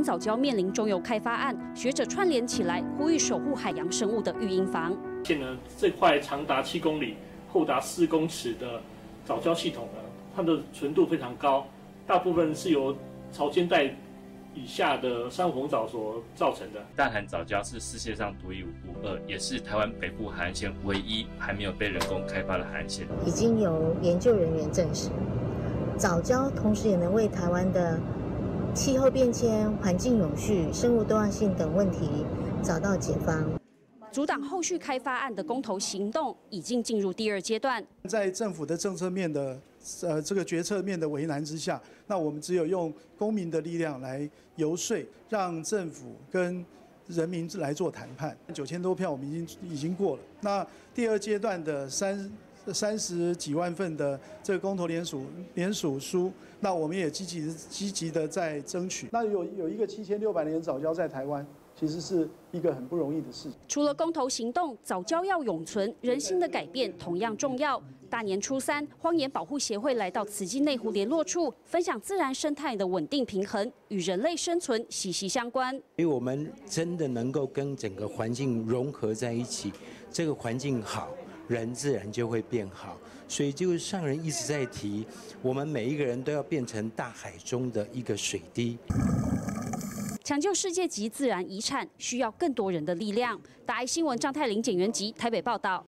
滩早礁面临中油开发案，学者串联起来，呼吁守护海洋生物的育婴房。现呢，这块长达七公里、厚达四公尺的早礁系统呢，它的纯度非常高，大部分是由潮间带以下的珊瑚藻所造成的。大潭早礁是世界上独一无二，也是台湾北部海岸线唯一还没有被人工开发的海岸线。已经有研究人员证实，早礁同时也能为台湾的气候变迁、环境永续、生物多样性等问题找到解方。阻挡后续开发案的公投行动已经进入第二阶段。在政府的政策面的呃这个决策面的为难之下，那我们只有用公民的力量来游说，让政府跟人民来做谈判。九千多票我们已经已经过了。那第二阶段的三三十几万份的这个公投联署联署书，那我们也积极积极的在争取。那有有一个七千六百年早教在台湾。其实是一个很不容易的事情。除了公投行动，早教要永存，人心的改变同样重要。大年初三，荒野保护协会来到慈济内湖联络处，分享自然生态的稳定平衡与人类生存息息相关。因为我们真的能够跟整个环境融合在一起，这个环境好，人自然就会变好。所以就是上人一直在提，我们每一个人都要变成大海中的一个水滴。抢救世界级自然遗产需要更多人的力量。大爱新闻张泰林、简元吉台北报道。